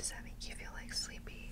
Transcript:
does that make you feel like sleepy?